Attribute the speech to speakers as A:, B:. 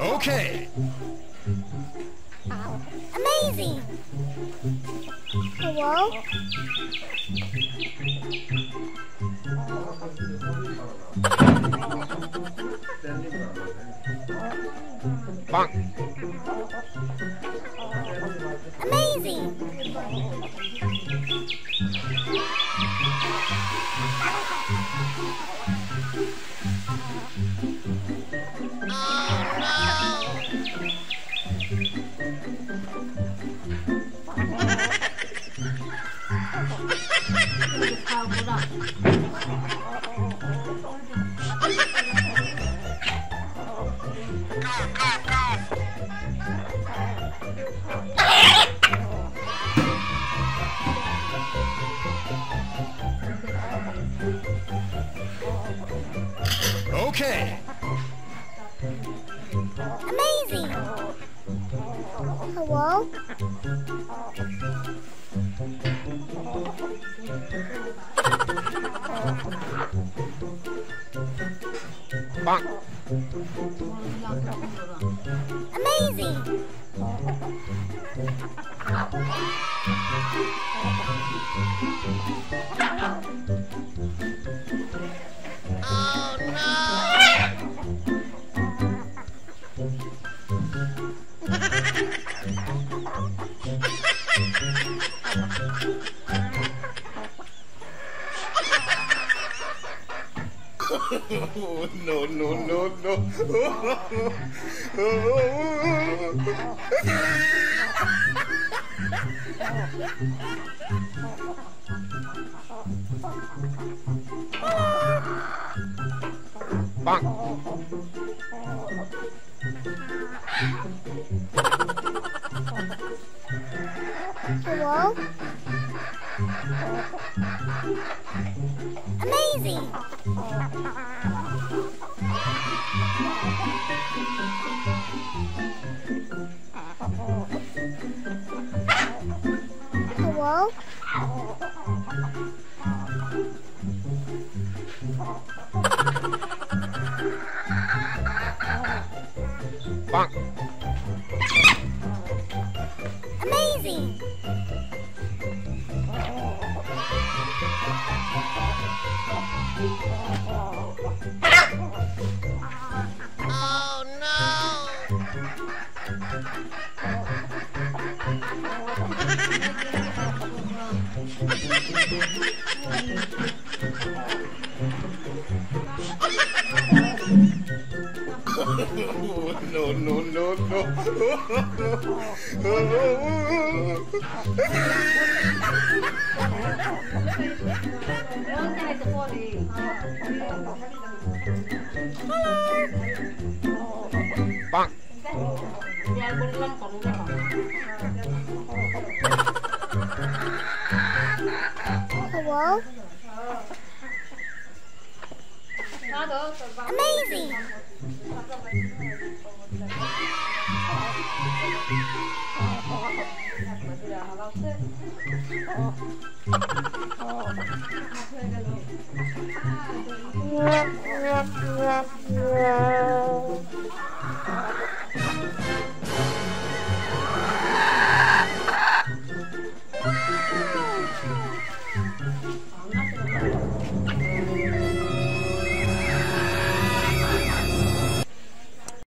A: Okay.
B: Amazing. Hello?
A: Bonk.
B: Amazing. Amazing. Hello? Amazing.
A: No, no, no, no. Bonk.
B: Hello? Amazing. Hello?
A: Bonk.
B: Amazing.
A: Oh, no, no, no, no. Bonk.
B: Hello? Amazing. Oo. Oo.